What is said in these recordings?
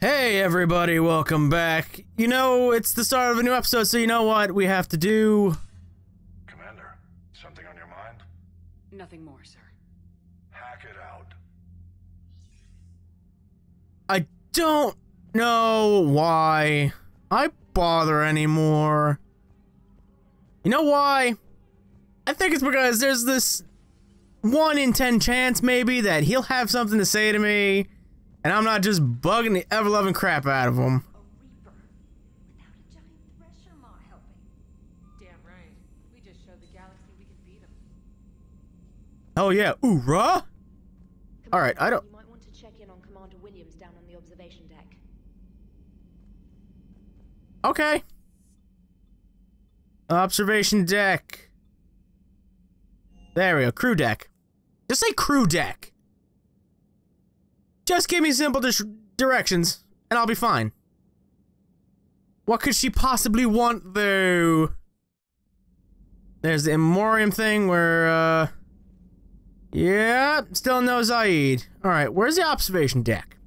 Hey everybody, welcome back. You know, it's the start of a new episode, so you know what we have to do? Commander, something on your mind? Nothing more, sir. Hack it out. I don't know why I bother anymore. You know why? I think it's because there's this 1 in 10 chance, maybe, that he'll have something to say to me, and I'm not just bugging the ever-loving crap out of him. A reaper without a giant thresher maw helping. Damn right. We just showed the galaxy we could beat them. Oh yeah, ooh, oorah! Alright, I don't- You might want to check in on Commander Williams down on the observation deck. Okay. Observation deck. There we go. Crew deck. Just say crew deck. Just give me simple directions, and I'll be fine. What could she possibly want, though? There's the Immorium thing where, uh... Yeah, still no Zaeed. Alright, where's the observation deck?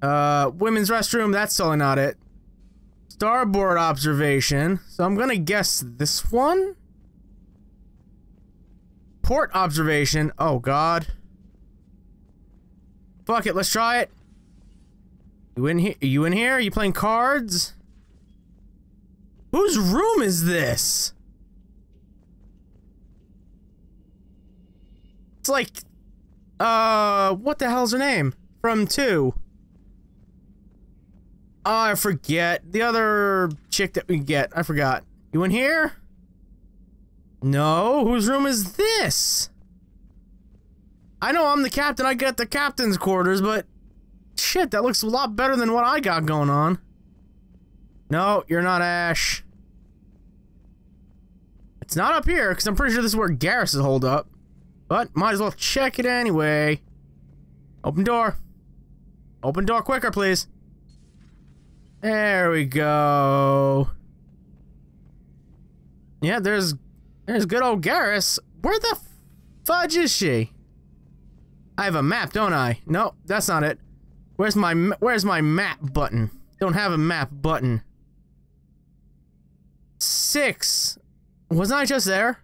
Uh, women's restroom, that's totally not it. Starboard observation. So I'm gonna guess this one? Port observation. Oh god. Fuck it, let's try it. You in here? You in here? you playing cards? Whose room is this? It's like, uh, what the hell's her name? From two. Oh, I forget. The other chick that we get. I forgot. You in here? No. Whose room is this? I know I'm the captain. I get the captain's quarters, but... Shit, that looks a lot better than what I got going on. No, you're not Ash. It's not up here, because I'm pretty sure this is where Garrus is holed up. But, might as well check it anyway. Open door. Open door quicker, please. There we go. Yeah, there's there's good old Garrus. Where the fudge is she? I have a map, don't I? No, that's not it. Where's my where's my map button? Don't have a map button. Six. Wasn't I just there?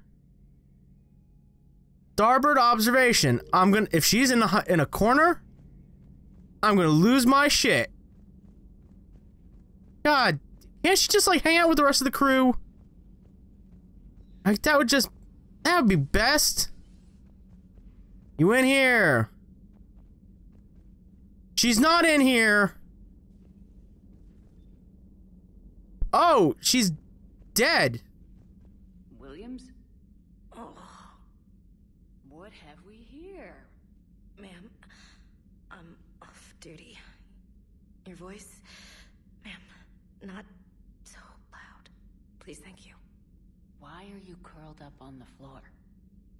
Starboard observation. I'm gonna if she's in a in a corner, I'm gonna lose my shit. God, can't she just like hang out with the rest of the crew? Like that would just that would be best. You in here? She's not in here. Oh, she's dead. Williams? Oh. What have we here? Ma'am, I'm off duty. Your voice, ma'am, not so loud. Please, thank you. Why are you curled up on the floor?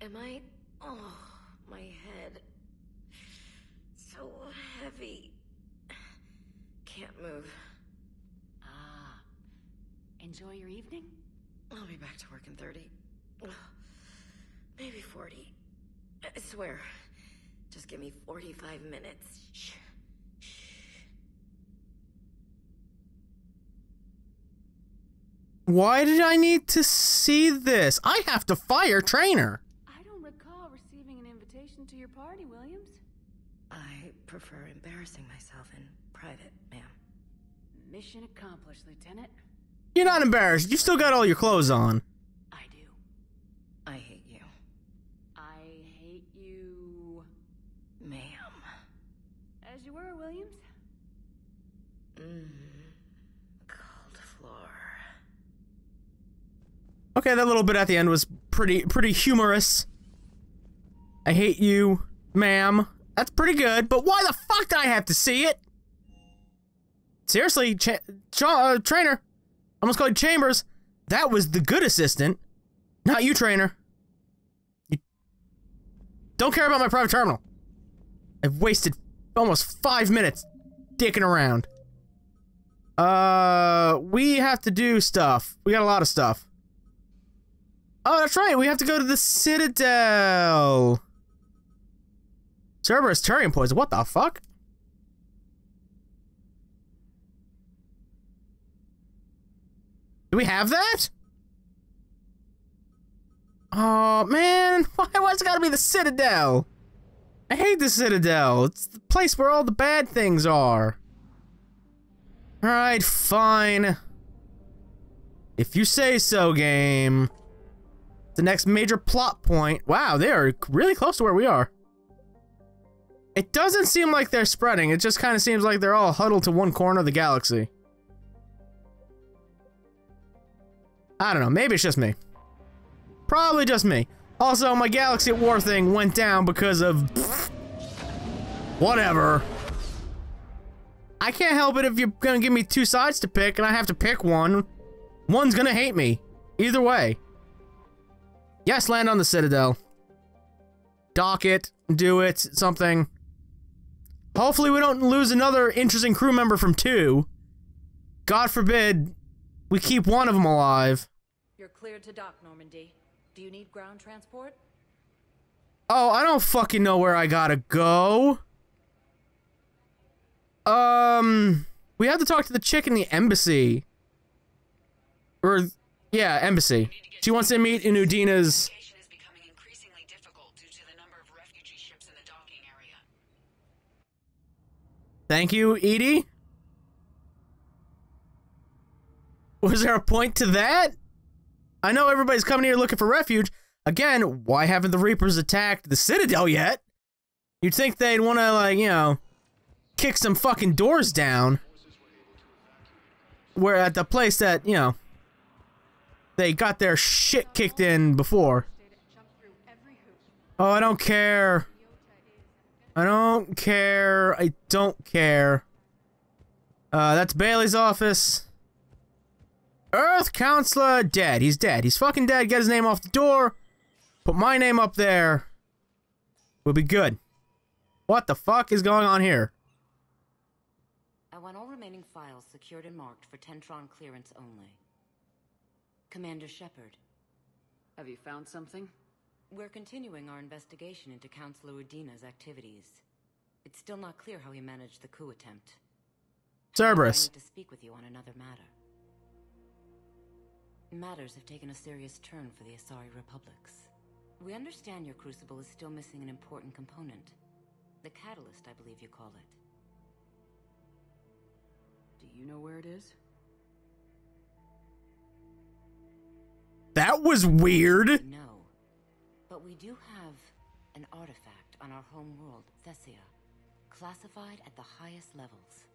Am I? Oh, my head. So heavy. Can't move. Ah. Enjoy your evening? I'll be back to work in 30. Ugh, Maybe 40. I swear. Just give me 45 minutes. Shh. Shh. Why did I need to see this? I have to fire Traynor. I don't recall receiving an invitation to your party, Williams. I prefer embarrassing myself in private, ma'am. Mission accomplished, Lieutenant. You're not embarrassed. You still got all your clothes on. I do. I hate you, I hate you. ma'am. As you were, Williams. Mm. Cold floor. Okay, that little bit at the end was pretty pretty humorous. I hate you, ma'am. That's pretty good, but why the fuck did I have to see it? Seriously, cha uh, Traynor. I almost called Chambers. That was the good assistant, not you, Traynor. You don't care about my private terminal. I've wasted almost five minutes dicking around. Uh, we have to do stuff. We got a lot of stuff. Oh, that's right. We have to go to the Citadel. Cerberus Turian poison. What the fuck? Do we have that? Oh, man. Why was it gotta be the Citadel? I hate the Citadel. It's the place where all the bad things are. Alright, fine. If you say so, game. The next major plot point. Wow, they are really close to where we are. It doesn't seem like they're spreading. It just kind of seems like they're all huddled to one corner of the galaxy. I don't know. Maybe it's just me. Probably just me. Also, my Galaxy at War thing went down because of... Whatever. I can't help it if you're gonna give me two sides to pick and I have to pick one. One's gonna hate me. Either way. Yes, land on the Citadel. Dock it. Do it. Something. Hopefully we don't lose another interesting crew member from two. God forbid we keep one of them alive. You're cleared to dock, Normandy. Do you need ground transport? Oh, I don't fucking know where I gotta go. Um, we have to talk to the chick in the embassy. Or, yeah, embassy. She wants to meet in Udina's. Communication is becoming increasingly difficult due to the number of refugee ships in the docking area. Thank you, EDI. Was there a point to that? I know everybody's coming here looking for refuge. Again, why haven't the Reapers attacked the Citadel yet? You'd think they'd want to, like, you know, kick some fucking doors down. Where at the place that, you know, they got their shit kicked in before. Oh, I don't care. I don't care. I don't care. Uh, that's Bailey's office. Earth Councilor dead. He's dead. He's fucking dead. Get his name off the door. Put my name up there. We'll be good. What the fuck is going on here? I want all remaining files secured and marked for Tentron clearance only. Commander Shepard, Have you found something? We're continuing our investigation into Councilor Udina's activities. It's still not clear how he managed the coup attempt. However, I Cerberus. need to speak with you on another matter. Matters have taken a serious turn for the Asari Republics. We understand your crucible is still missing an important component. The catalyst, I believe you call it. Do you know where it is? That was weird. No. But we do have an artifact on our home world, Thessia, classified at the highest levels.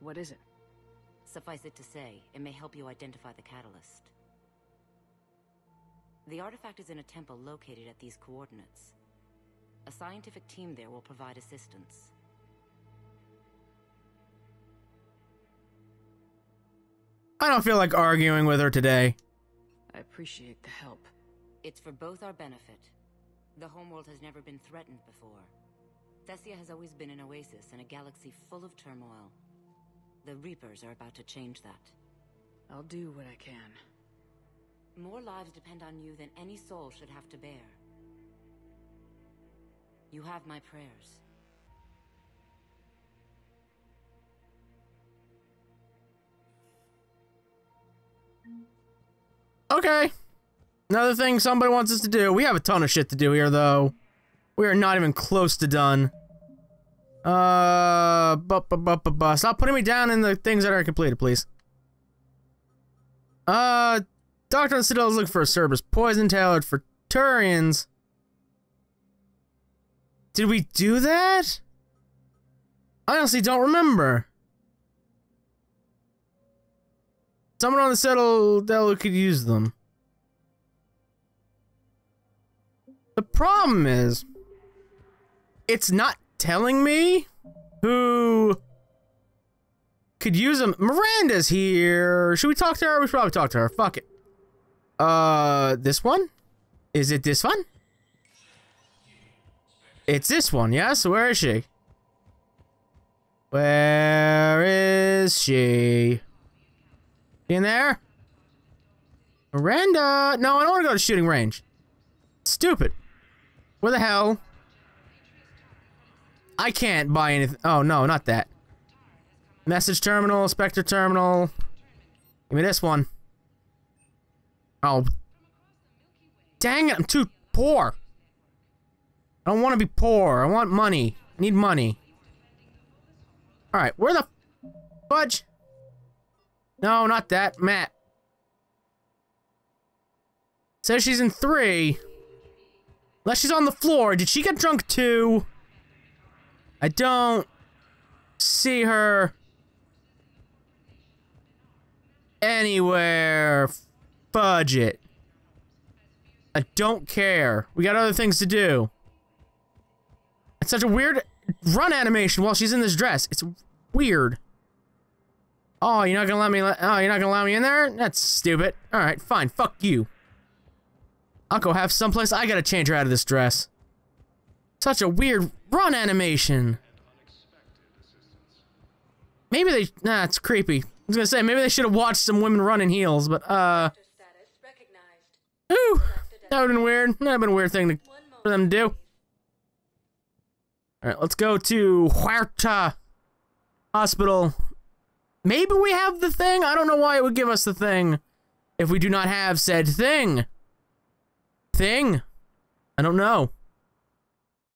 What is it? Suffice it to say, it may help you identify the catalyst. The artifact is in a temple located at these coordinates. A scientific team there will provide assistance. I don't feel like arguing with her today. I appreciate the help. It's for both our benefit. The homeworld has never been threatened before. Thessia has always been an oasis in a galaxy full of turmoil. The Reapers are about to change that. I'll do what I can. More lives depend on you than any soul should have to bear. You have my prayers. Okay. Another thing somebody wants us to do. We have a ton of shit to do here, though. We are not even close to done. Uh, bu bu bu bu bu. Stop putting me down in the things that are completed, please. Uh, Doctor Citadel is looking for a Cerberus poison tailored for Turians. Did we do that? I honestly don't remember. Someone on the Citadel could use them. The problem is, it's not telling me who could use them. Miranda's here. Should we talk to her? We should probably talk to her. Fuck it. Uh, this one? Is it this one? It's this one, yes? Where is she? Where is she? In there? Miranda! No, I don't want to go to shooting range. Stupid. Where the hell? I can't buy anything. Oh, no, not that. Message terminal, Spectre terminal. Give me this one. Oh. Dang it, I'm too poor. I don't want to be poor. I want money. I need money. Alright, where the fudge? No, not that. Matt. Says she's in three. Unless she's on the floor. Did she get drunk too? I don't see her anywhere. Fudge it. I don't care. We got other things to do. It's such a weird run animation while she's in this dress. It's weird. Oh, you're not gonna let me let- Oh, you're not gonna allow me in there? That's stupid. Alright, fine. Fuck you. I'll go have someplace I gotta change her out of this dress. Such a weird run animation. Maybe they... Nah, it's creepy. I was gonna say, maybe they should have watched some women run in heels, but, uh... Ooh! That would've been weird. That'd have been a weird thing to, for them to do. Alright, let's go to Huerta Hospital. Maybe we have the thing? I don't know why it would give us the thing if we do not have said thing. Thing? I don't know.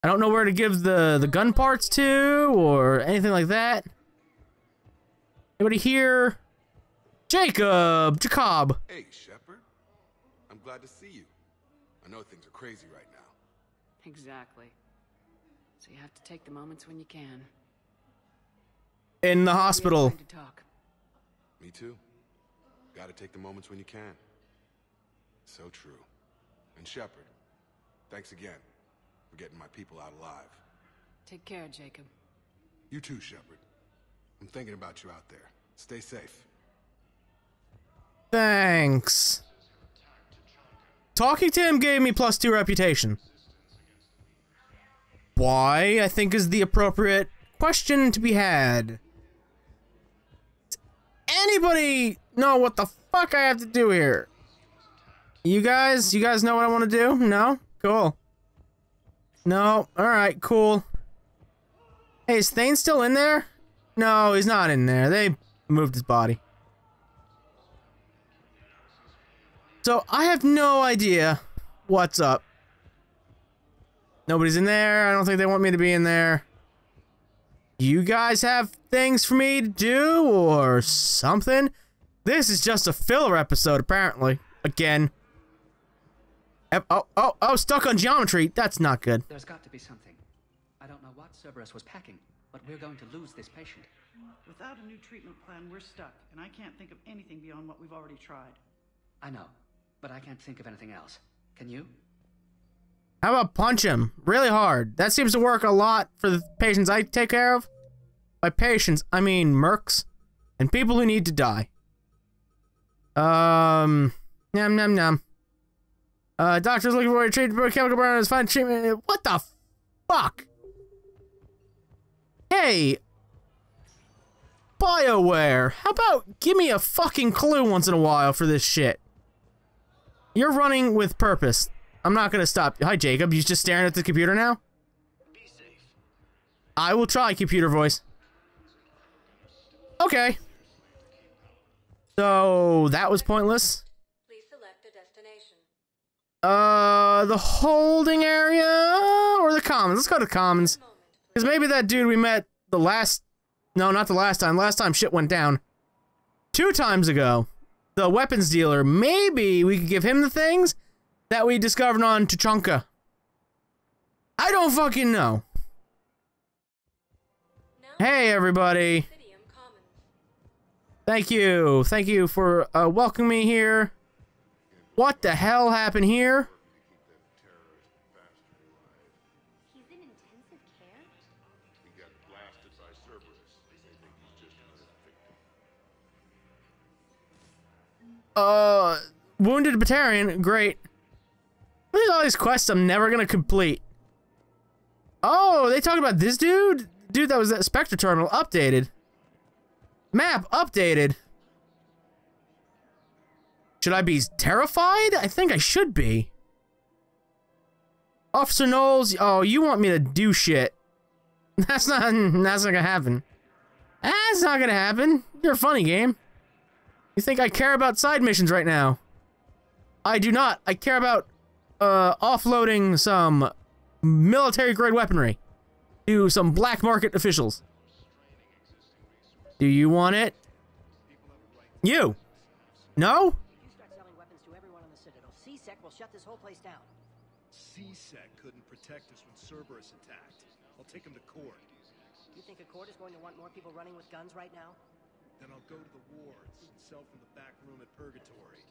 I don't know where to give the, the gun parts to or anything like that. Anybody here? Jacob! Jacob! Hey, Shepard. I'm glad to see you. I know things are crazy right now. Exactly. So you have to take the moments when you can. In the hospital. to talk. Me too. Gotta take the moments when you can. So true. And Shepard, thanks again for getting my people out alive. Take care, Jacob. You too, Shepard. I'm thinking about you out there. Stay safe. Thanks. Talking to him gave me plus two reputation. Why, I think, is the appropriate question to be had. Does anybody know what the fuck I have to do here? You guys? You guys know what I want to do? No? Cool. No? Alright, cool. Hey, is Thane still in there? No, he's not in there. They moved his body. So I have no idea what's up. Nobody's in there. I don't think they want me to be in there. You guys have things for me to do or something? This is just a filler episode, apparently. Again. Ep- Oh, oh, oh, stuck on geometry. That's not good. There's got to be something. I don't know what Cerberus was packing, but we're going to lose this patient. Without a new treatment plan, we're stuck, and I can't think of anything beyond what we've already tried. I know, but I can't think of anything else. Can you? How about punch him? Really hard. That seems to work a lot for the patients I take care of. By patients, I mean mercs and people who need to die. Um, nom nom nom. Uh, doctor's looking for a treatment for chemical burn. Find treatment. What the fuck? Hey, Bioware, how about give me a fucking clue once in a while for this shit? You're running with purpose. I'm not gonna stop. Hi, Jacob. You just staring at the computer now? I will try computer voice. Okay. So that was pointless. Please select a destination. Uh, the holding area or the commons? Let's go to commons. Because maybe that dude we met the last. No, not the last time. Last time shit went down. Two times ago. The weapons dealer. Maybe we could give him the things that we discovered on Tuchanka. I don't fucking know. Hey, everybody. Thank you. Thank you for uh, welcoming me here. What the hell happened here? Uh, wounded Batarian, great. Look at all these quests I'm never gonna complete. Oh, they talk about this dude? Dude that was that Spectre Terminal, updated. Map, updated. Should I be terrified? I think I should be. Officer Knowles, oh, you want me to do shit. That's not, that's not gonna happen. That's not gonna happen. You're a funny game. You think I care about side missions right now? I do not. I care about uh, offloading some military grade weaponry to some black market officials. Do you want it? You? No? You start selling weapons to everyone on the Citadel, CSEC will shut this whole place down. CSEC couldn't protect us when Cerberus attacked. I'll take him to court. You think a court is going to want more people running with guns right now? Then I'll go to the wards and sell from the back room at Purgatory.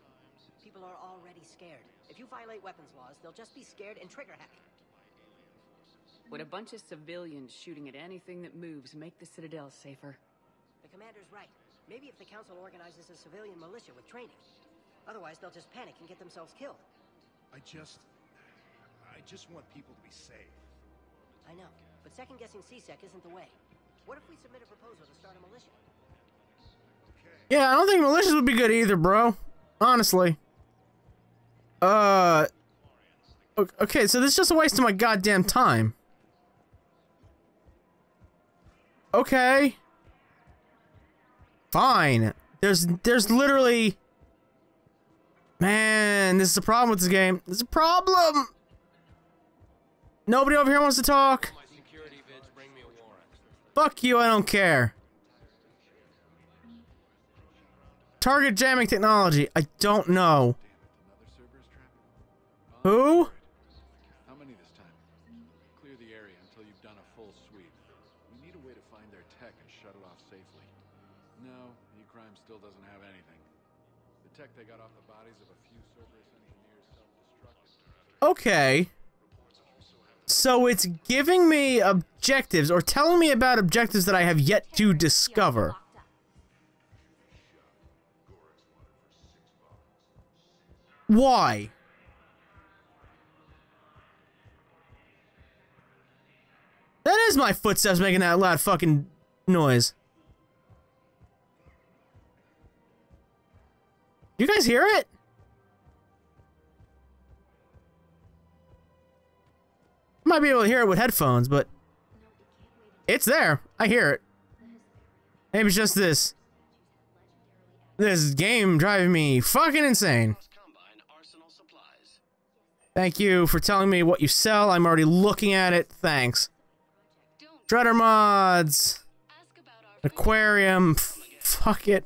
People are already scared. If you violate weapons laws, they'll just be scared and trigger happy. Would a bunch of civilians shooting at anything that moves make the Citadel safer? The commander's right. Maybe if the council organizes a civilian militia with training. Otherwise, they'll just panic and get themselves killed. I just... I just want people to be safe. I know, but second-guessing CSEC isn't the way. What if we submit a proposal to start a militia? Yeah, I don't think militias would be good either, bro. Honestly. Uh. Okay, so this is just a waste of my goddamn time. Okay. Fine. There's there's literally Man, this is a problem with this game. There's a problem. Nobody over here wants to talk. Fuck you, I don't care. Target jamming technology. I don't know. Who? How many this time? Clear the area until you've done a full sweep. We need a way to find their tech and shut it off safely. No, E-Crime still doesn't have anything. The tech they got off the bodies of a few Cerberus engineers self-destructed. Okay. So it's giving me objectives or telling me about objectives that I have yet to discover. Why? That is my footsteps making that loud fucking noise. You guys hear it? Might be able to hear it with headphones, but it's there. I hear it. Maybe it's just this. This game driving me fucking insane. Thank you for telling me what you sell. I'm already looking at it. Thanks. Shredder mods. Aquarium. Fuck it.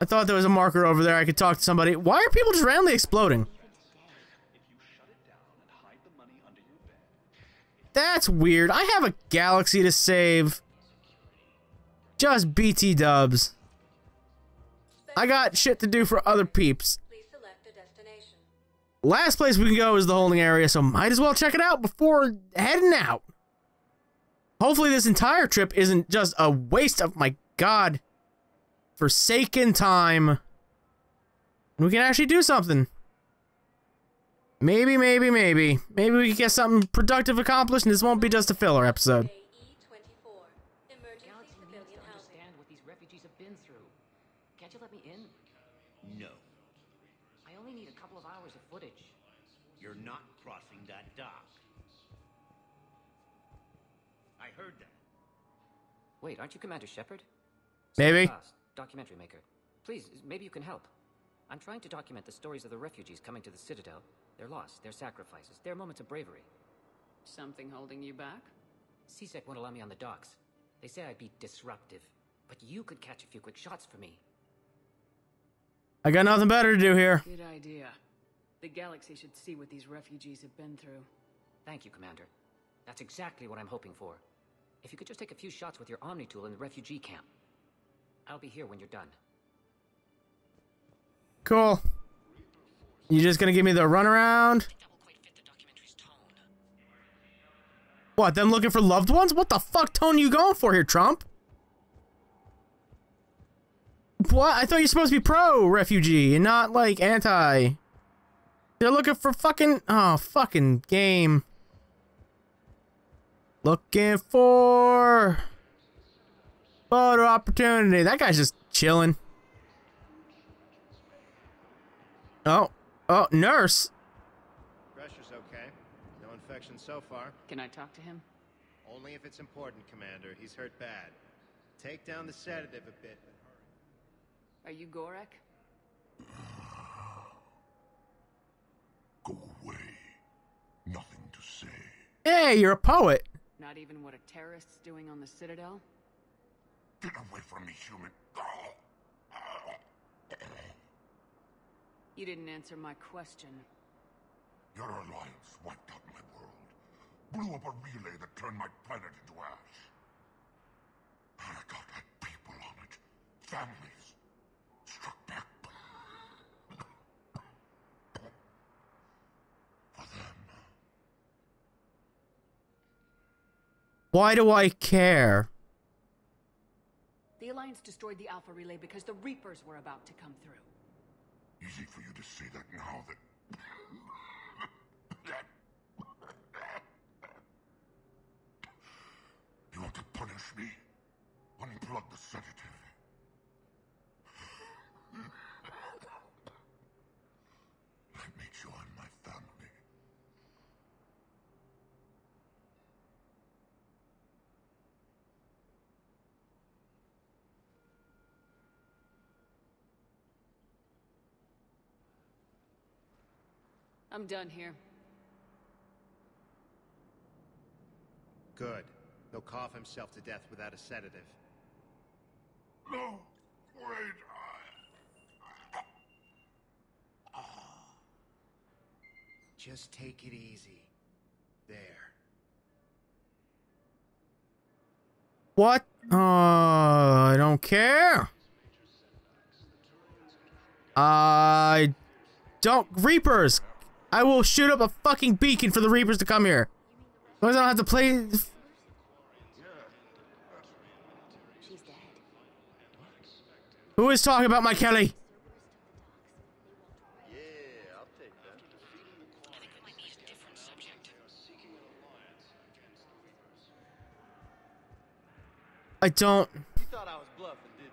I thought there was a marker over there. I could talk to somebody. Why are people just randomly exploding? That's weird. I have a galaxy to save. Just BT dubs. I got shit to do for other peeps. Last place we can go is the holding area, so might as well check it out before heading out. Hopefully this entire trip isn't just a waste of my god forsaken time. We can actually do something. Maybe, maybe, maybe. Maybe we can get something productive accomplished and this won't be just a filler episode. Galaxy needs to understand what these refugees have been through. Can't you let me in? No, I only need a couple of hours of footage. you're not crossing that dock. I heard that. Wait, aren't you Commander Shepard? Maybe. Fast, documentary maker. Please, maybe you can help. I'm trying to document the stories of the refugees coming to the Citadel. Their loss, their sacrifices, their moments of bravery. Something holding you back? CSEC won't allow me on the docks. They say I'd be disruptive. But you could catch a few quick shots for me. I got nothing better to do here. Good idea. The galaxy should see what these refugees have been through. Thank you, Commander. That's exactly what I'm hoping for. If you could just take a few shots with your Omni tool in the refugee camp. I'll be here when you're done. Cool. You just gonna give me the runaround? What, them looking for loved ones? What the fuck tone you going for here, Trump? What? I thought you're supposed to be pro-refugee and not, like, anti. They're looking for fucking... Oh, fucking game. Looking for... Photo opportunity. That guy's just chilling. Oh. Oh, nurse. Pressure's okay. No infection so far. Can I talk to him? Only if it's important, Commander. He's hurt bad. Take down the sedative a bit, Are you Gorek? Go away. Nothing to say. Hey, you're a poet. Not even what a terrorist's doing on the Citadel? Get away from me, human. Oh. You didn't answer my question. Your alliance wiped out my world. Blew up a relay that turned my planet into ash. Aratoht had people on it. Families. Struck back. For them. Why do I care? The Alliance destroyed the Alpha Relay because the Reapers were about to come through. Easy for you to say that now that... You want to punish me? Unplug the sedative. Let me join my family. I'm done here. Good. He'll cough himself to death without a sedative. No! Wait! I... Just take it easy. There. What? Uh, I don't care. I don't. Reapers! I will shoot up a fucking beacon for the Reapers to come here. As long as I don't have to play. Who is talking about my Kelly? I don't. You I was bluffing, didn't?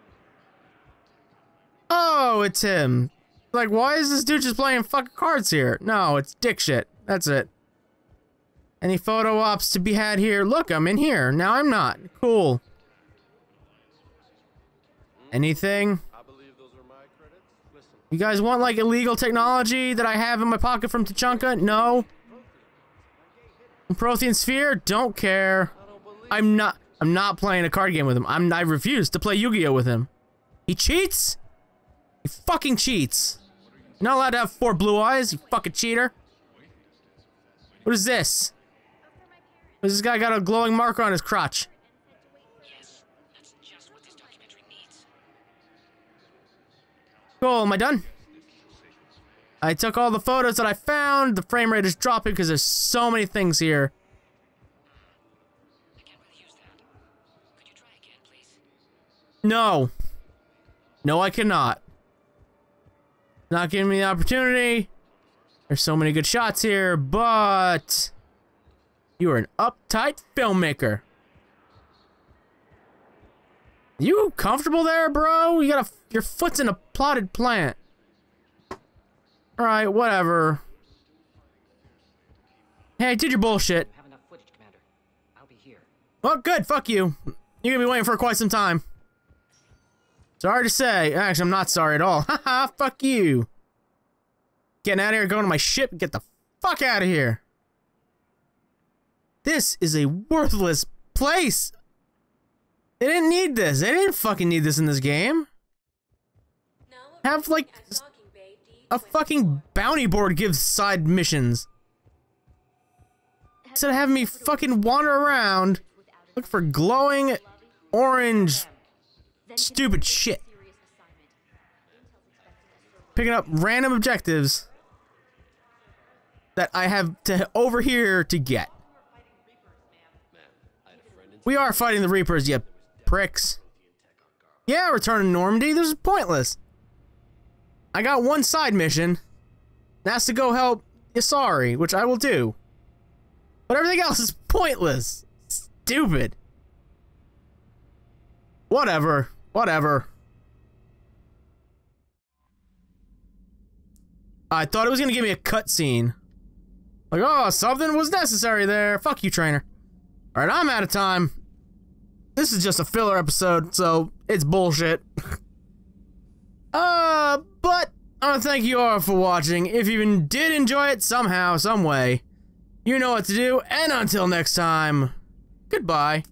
Oh, it's him. Like, why is this dude just playing fucking cards here? No, it's dick shit. That's it. Any photo ops to be had here? Look, I'm in here. Now I'm not. Cool. Anything? You guys want like illegal technology that I have in my pocket from Tuchanka? No. Prothean Sphere? Don't care. I'm not. I'm not playing a card game with him. I'm. I refuse to play Yu-Gi-Oh with him. He cheats. He fucking cheats. You're not allowed to have four blue eyes. You fucking cheater. What is this? This guy got a glowing marker on his crotch? Cool, am I done? I took all the photos that I found. The frame rate is dropping because there's so many things here. No. No, I cannot. Not giving me the opportunity. There's so many good shots here, but... You are an uptight filmmaker. You comfortable there, bro? You got a, your foot's in a plotted plant. Alright, whatever. Hey, I did your bullshit. Have enough footage, Commander. I'll be here. Well, good, fuck you. You're gonna be waiting for quite some time. Sorry to say. Actually, I'm not sorry at all. Haha, fuck you. Getting out of here, going to my ship, get the fuck out of here. This is a worthless place. They didn't need this. They didn't fucking need this in this game. Have, like, a fucking bounty board give side missions. Instead of having me fucking wander around, look for glowing orange stupid shit. Picking up random objectives that I have to over here to get. We are fighting the Reapers, you pricks. Yeah, returning Normandy. This is pointless. I got one side mission. That's to go help Asari, which I will do. But everything else is pointless. Stupid. Whatever. Whatever. I thought it was gonna give me a cutscene. Like, oh, something was necessary there. Fuck you, Traynor. Alright, I'm out of time. This is just a filler episode, so it's bullshit. uh, but I want to thank you all for watching. If you did enjoy it somehow, some way, You know what to do, and until next time, goodbye.